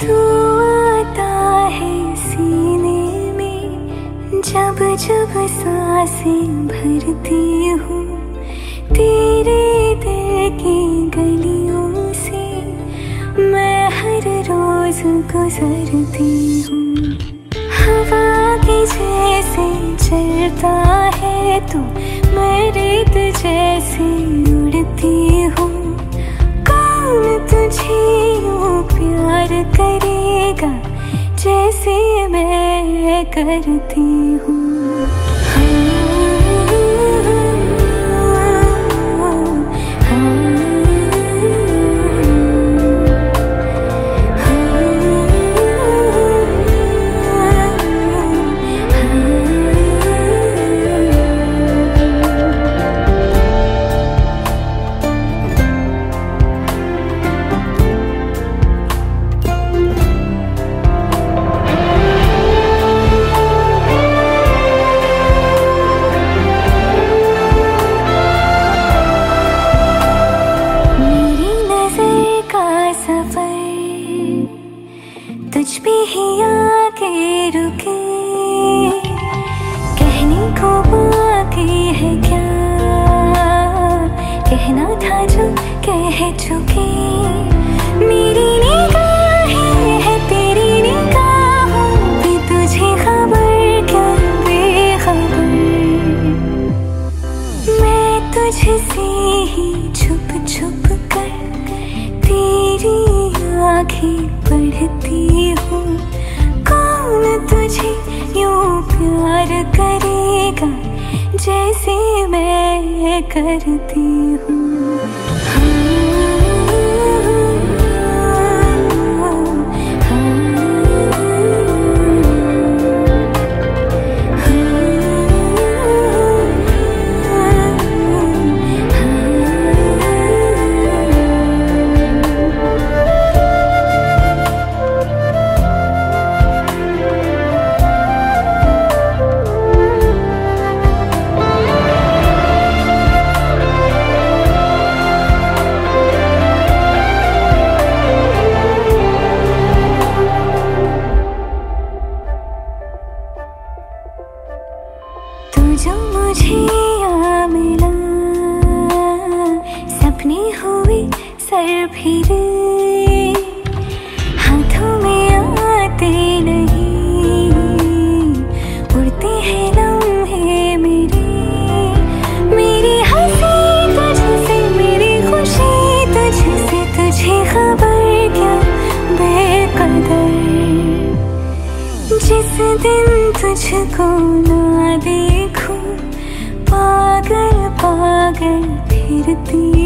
तू आता है सीने में। जब जब साँसें भरती हूँ, तेरे दिल की गलियों से मैं हर रोज गुजरती हूँ। हवा के जैसे चलता है, तू मैं रेत जैसे करेगा जैसे मैं करती हूँ। तुझ पे ही आके रुके। कहने को बाकी है क्या? कहना था जो कह चुके। आँखें पढ़ती हूँ। कौन तुझे यूँ प्यार करेगा जैसे मैं करती हूँ? जो मुझे मिला सपने हुए सर फिरे हाथों में आते नहीं उड़ते हैं लम्हे मेरे मेरी हँसी तुझसे मेरी खुशी तुझसे तुझे खबर क्या बेकदर जिस दिन तुझको ना देखूँ ஆயிரத்தி